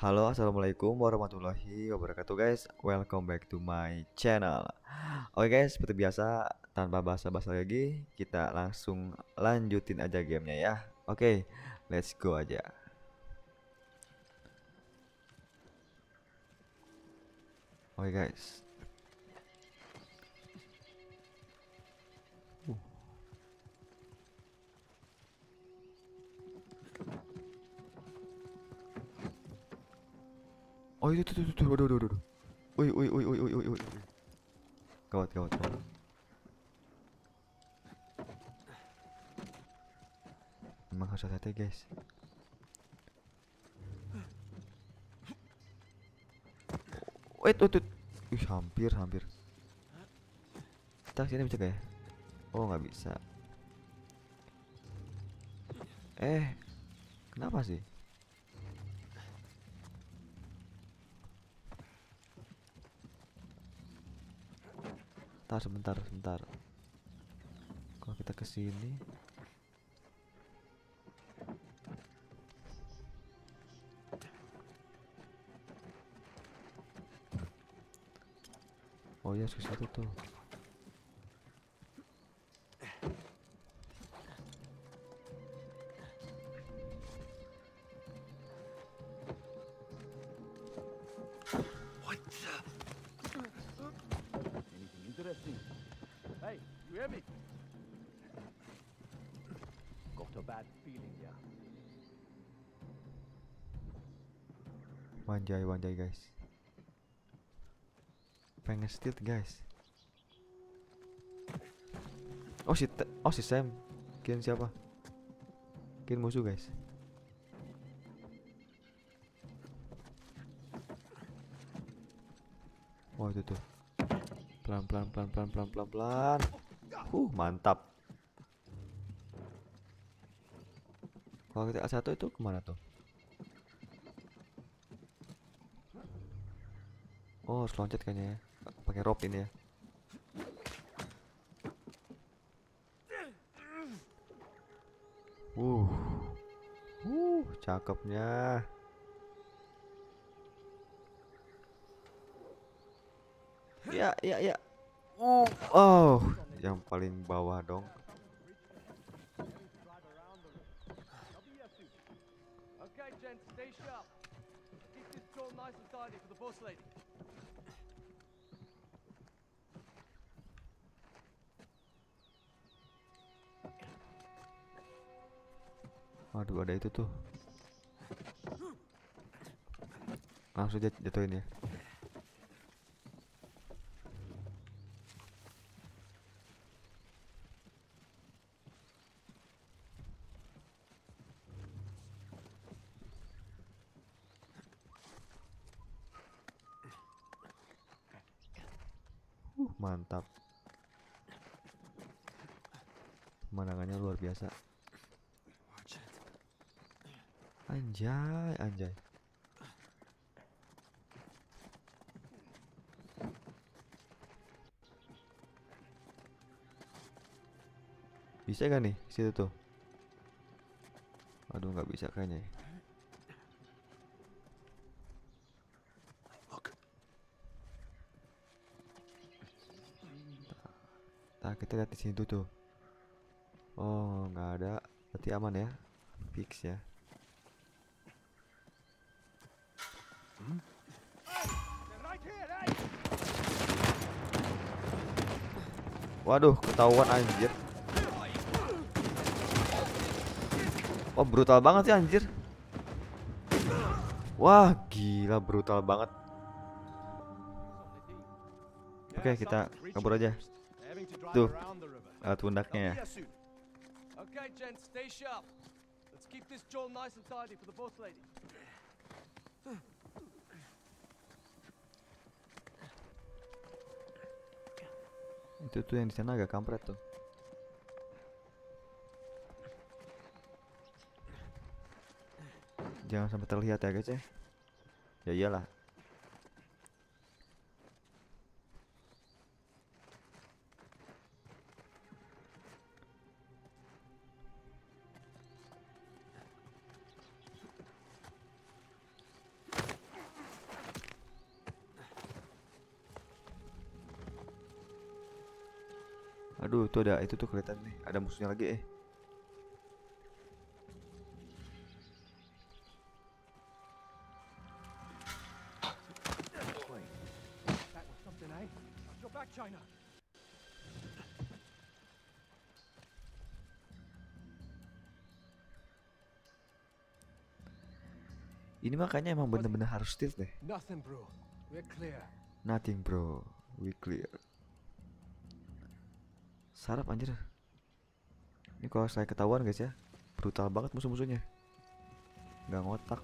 Halo assalamualaikum warahmatullahi wabarakatuh guys. Welcome back to my channel. Oke guys seperti biasa Tanpa basa-basa lagi Kita langsung lanjutin aja gamenya ya. Oke let's go aja. Oke guys Oh itu tuh tuh tuh waduh waduh waduh. Woi woi woi woi woi woi. Gawat gawat gawat. Memang harus hati-hati guys. Wait wait wait. Ih hampir hampir. Kita sini bisa gak ya? Oh nggak bisa. Eh kenapa sih? Bentar, sebentar, sebentar. Kalau kita ke sini. Oh ya, susah tuh tuh. Wanjai, wanjai guys. Pengen steal guys. Oh si oh si Sam. Kian siapa? Kian musuh guys. Wah itu tuh. Pelan pelan pelan pelan pelan pelan pelan. Huh mantap. Kalau kita satu itu ke mana tuh? Oh, harus loncat kayaknya ya. Pakai rope ini ya. Uh. Uh, cakepnya. Ya, ya, ya. Uh. Oh, yang paling bawah dong. Okay, gents, stay sharp. Keep this drawer nice and tidy for the boss lady. Aduh, ada itu tuh. Langsung jat jatuhin ya. Uh, mantap. Pemandangannya luar biasa. Anjay, anjay. Bisa gak nih situ tuh? Aduh nggak bisa kayaknya. ya. Nah kita lihat di sini tuh tuh. Oh nggak ada, berarti aman ya, fix ya. Waduh, ketahuan anjir. Wah, brutal banget sih anjir. Wah, gila brutal banget. Oke, kita kabur aja. Tuh. Lewat pundaknya ya. Okay, gents, stay sharp. Let's keep this jaw nice and tidy for the boss lady. Itu tuh yang di sana agak kampret tuh. Jangan sampai terlihat ya guys ya. Ya iyalah. Tuh ada itu tuh kelihatan nih. Ada musuhnya lagi eh. Ini makanya emang bener-bener harus stealth deh. Nothing, bro. We're clear. Nothing bro, we clear. Sarap anjir. Ini kalau saya ketahuan guys ya, brutal banget musuh-musuhnya. Nggak ngotak.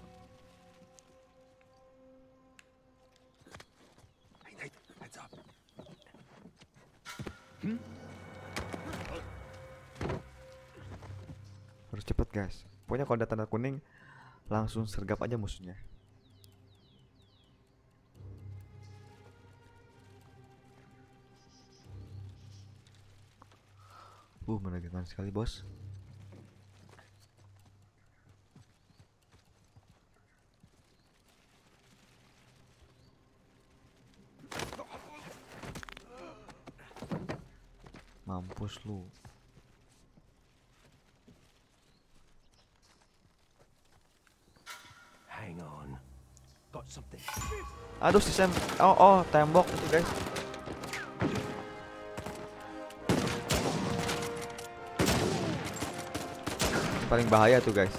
Harus cepet guys. Pokoknya kalau ada tanda kuning, langsung sergap aja musuhnya. Uh, menegangkan sekali bos. Mampus lu. Hang on. Got something. Aduh si Sam. Oh, oh, tembok itu guys. Paling bahaya tuh guys.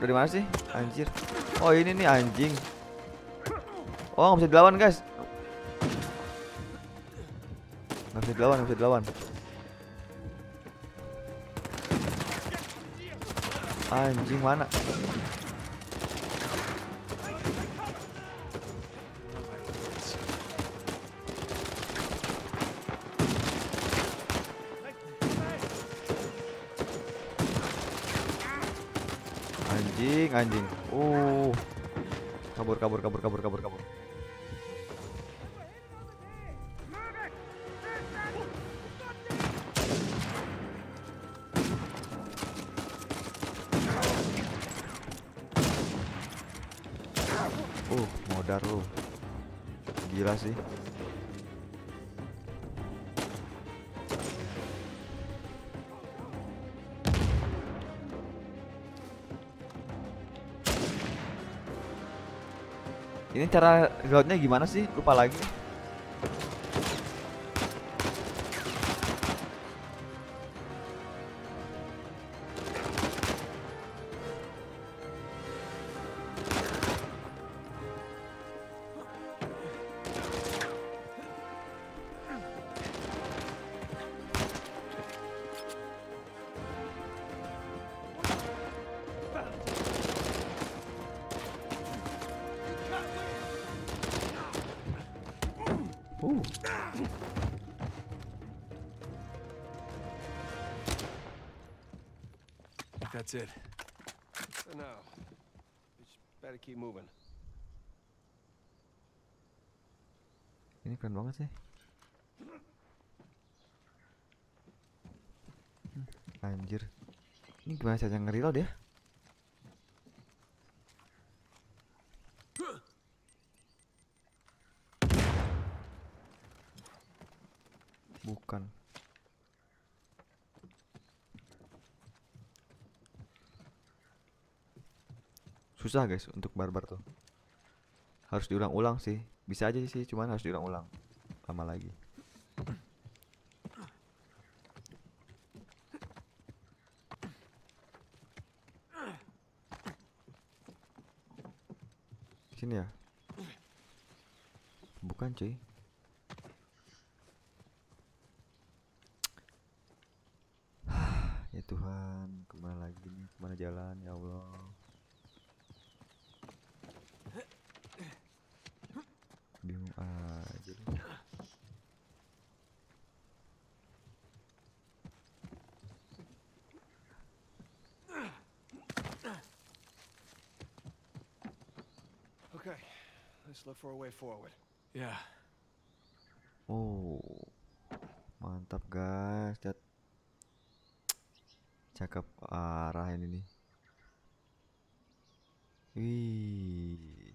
Dari mana sih? Anjir. Oh ini nih anjing. Oh nggak bisa dilawan guys. Nggak bisa dilawan, nggak bisa dilawan. Anjing mana? Anjing. Uh. Kabur, kabur, kabur, kabur, kabur, kabur. Uh, modar lu. Gila sih. Ini cara reloadnya gimana sih? Lupa lagi. That's it. For now. Just better keep moving. Ini keren banget sih. Hmm, Anjir. Ini gimana cara nge-reload ya? Bukan. Susah guys untuk barbar tuh. Harus diulang-ulang sih. Bisa aja sih, cuman harus diulang-ulang. Lama lagi. Sini ya? Bukan cuy. ya Tuhan, ke mana lagi nih? Ke mana jalan ya Allah? Bingung aja nih. Okay, let's look for a way forward. Yeah. Oh, mantap guys. Lihat. Cakep arah ini nih. Wih.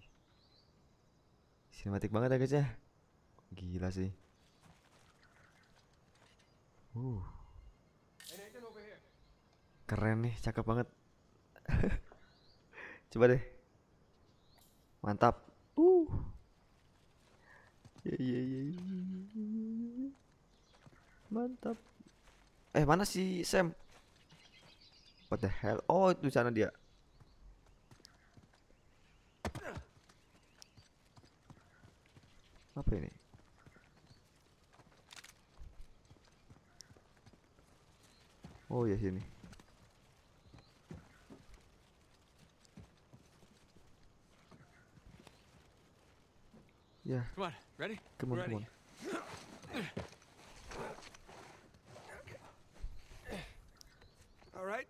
Sinematik banget ya guys ya. Gila sih. Uh, keren nih, cakep banget. Coba deh. Mantap. Uh. Ye, ye, ye, ye, ye, ye. Mantap. Eh, mana si Sam? What the hell? Oh, itu sana dia. Apa ini? Oh ya sini. Ya, Come on, ready? come on, come ready. on. All right.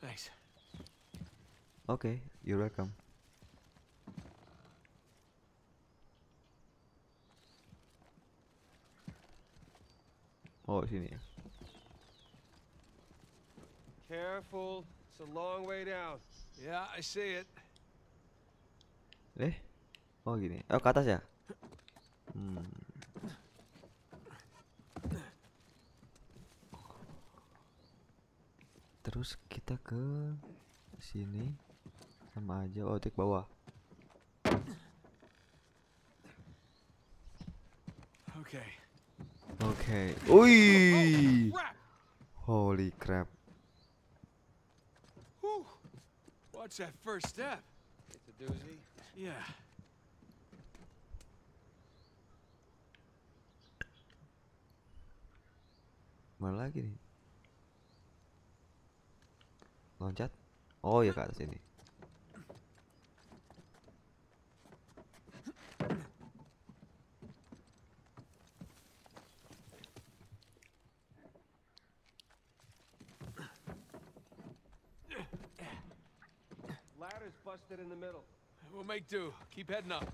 Thanks. Oke, you're welcome. Oh, sini ya. Careful. It's a long way down. Yeah, I see it. Eh? Oh, gini. Oh, ke atas ya? Hmm. Terus kita ke sini sama aja. Oh, ke bawah. Okay. Oke. Wih. Crap! Holy crap. Watch that first step. It's a doozy. Yeah. Mana lagi nih? Loncat? Oh ya ke atas ini. Busted in the middle. We'll make do. Keep heading up.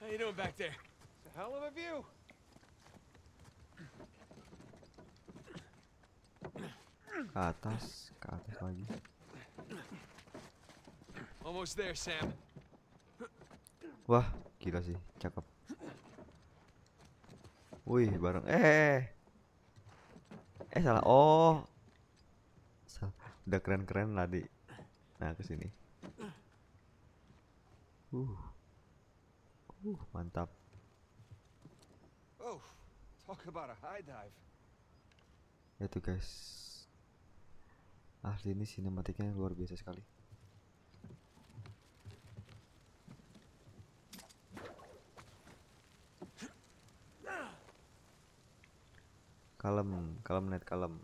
How you doing back there? It's a hell of a view. Ke atas, ke atas lagi. Almost there, Sam. Wah, gila sih, cakep. Wih, bareng. Eh, eh, eh. Eh, salah. Oh. Salah. Udah keren-keren tadi. Nah, ke sini. Uh. Uh, mantap. Oh, talk about a high dive. Itu guys. Asli ini sinematiknya luar biasa sekali. Kalem, kalem net kalem.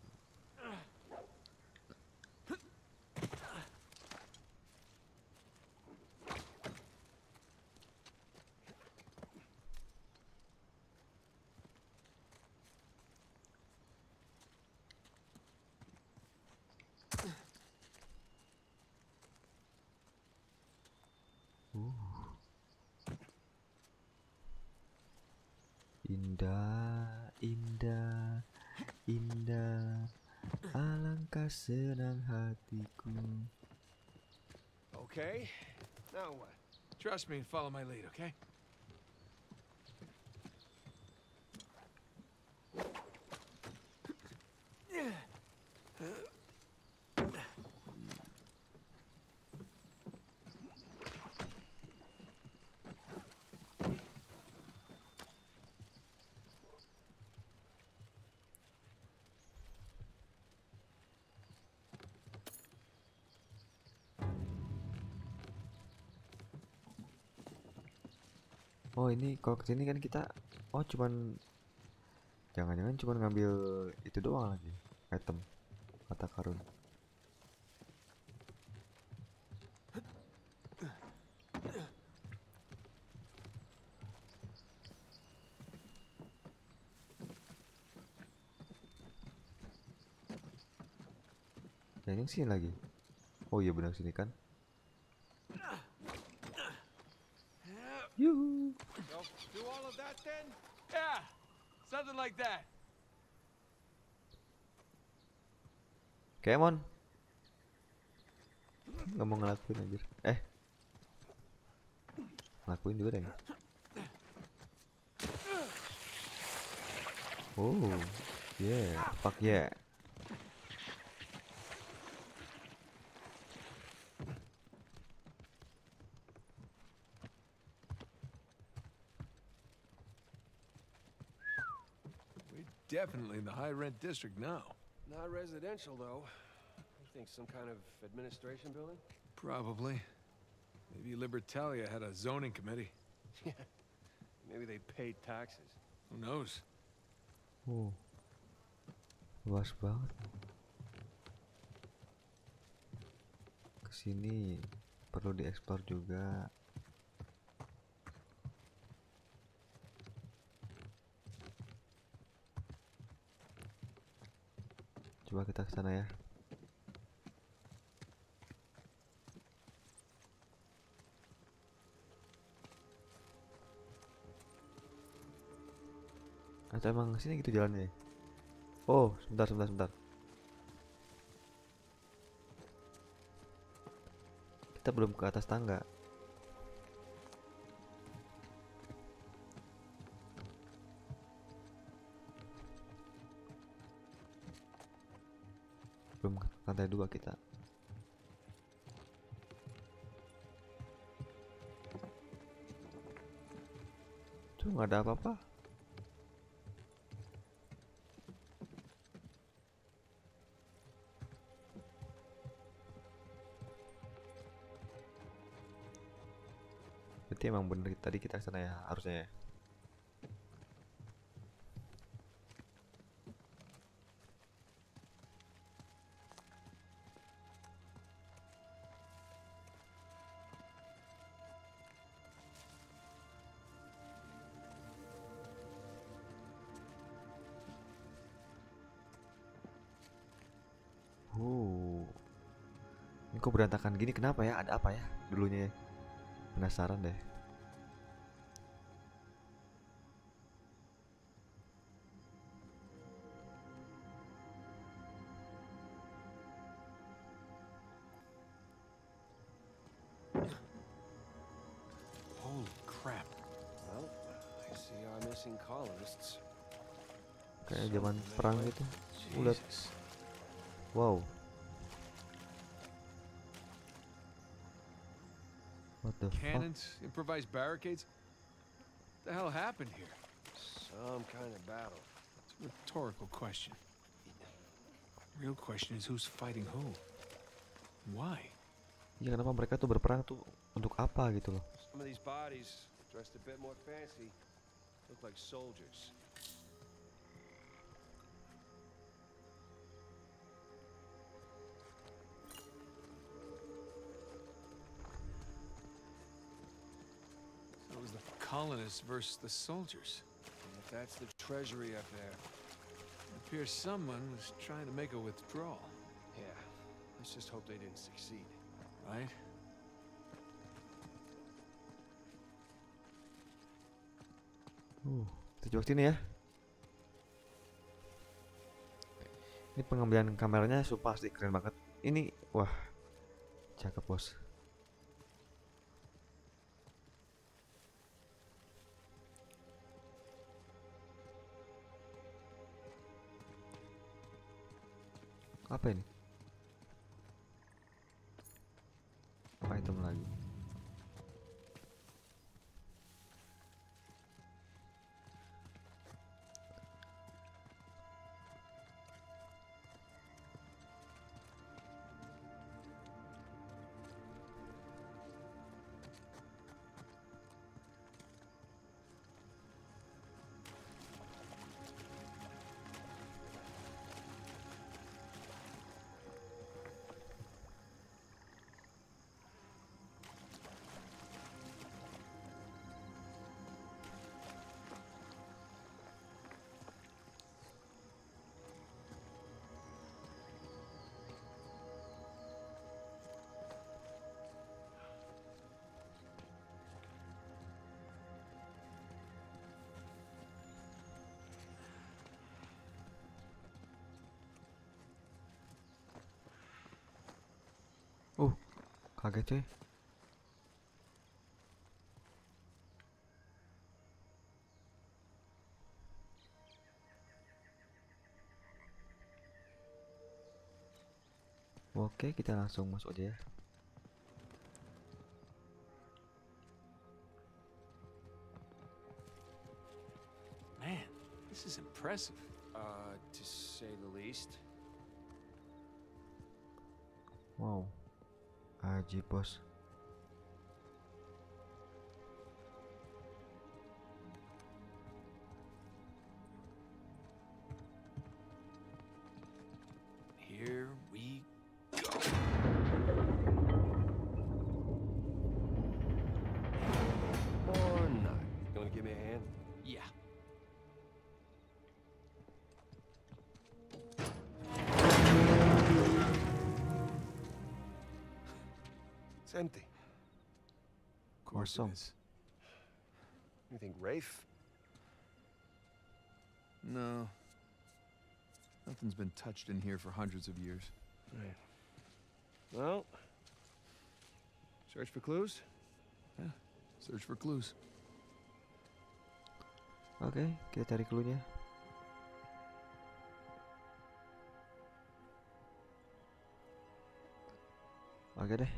Indah, indah, indah, alangkah senang hatiku. Okay, now what? Trust me and follow my lead, okay? Oh ini kalau ke sini kan kita, oh cuman, jangan-jangan cuman ngambil itu doang lagi, item, mata karun. Yang sini lagi. Oh iya benar sini kan. Something like that. Kemon. Nggak mau ngelakuin anjir. Eh. Ngelakuin juga deh. Oh. Yeah, fuck yeah. Definitely in the high rent district now. Not residential, though. You think some kind of administration building? Probably. Maybe Libertalia had a zoning committee. Yeah. Maybe they paid taxes. Who knows? Oh. Luas banget. Kesini perlu dieksplor juga. Coba kita ke sana ya. Atau emang sini gitu jalannya? ya? Oh, sebentar, sebentar, sebentar. Kita belum ke atas tangga. Belum ke lantai dua kita. Tuh nggak ada apa-apa. Berarti emang bener tadi kita ke sana ya harusnya ya. Kok berantakan gini kenapa ya? Ada apa ya dulunya ya? Penasaran deh. What the fuck? Improvised barricades. What the hell happened here? Some kind of battle. It's a rhetorical question. Real question is who's fighting who? Why? Ya kenapa mereka tuh berperang tuh untuk apa gitu loh? Some of these bodies, dressed a bit more fancy, look like soldiers. Colonists versus the soldiers. And if that's the treasury up there, It appears someone was trying to make a withdrawal, yeah, let's just hope they didn't succeed. right? Uh, kita coba sini ya. Ini pengambilan kameranya sumpah sih keren banget. Ini wah cakep bos. Apa ini? Apa item lagi? Kaget cuy Oke, kita langsung masuk aja ya. Man, this is impressive. Uh, to say the least. Wow. Aji bos. Empty. Of course Awesome. it is. You think Rafe? No. Nothing's been touched in here for hundreds of years. Right. Well, search for clues. Yeah, search for clues. Oke, kita cari clue-nya. Oke deh.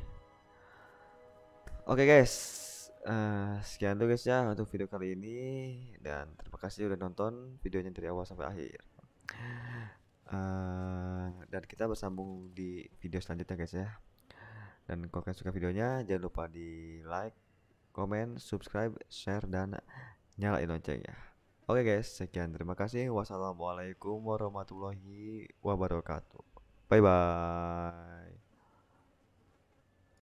Oke guys, eh, sekian tuh guys ya untuk video kali ini dan terima kasih udah nonton videonya dari awal sampai akhir. Eh, dan kita bersambung di video selanjutnya guys ya. Dan kalau kalian suka videonya jangan lupa di like, komen, subscribe, share dan nyalain loncengnya. Oke guys, sekian terima kasih. Wassalamualaikum warahmatullahi wabarakatuh. Bye bye.